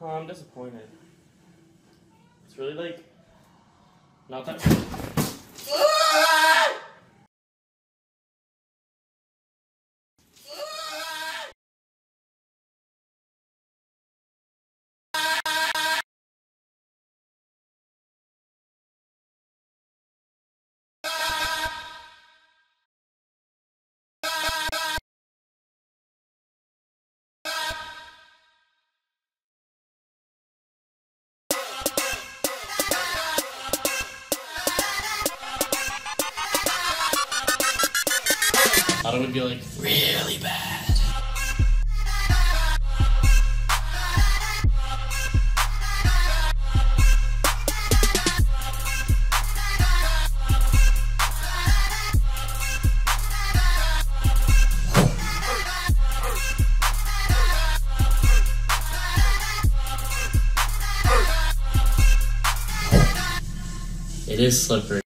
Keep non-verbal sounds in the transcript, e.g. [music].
Oh, I'm disappointed. It's really like not that. [laughs] it would be like really bad. It is slippery.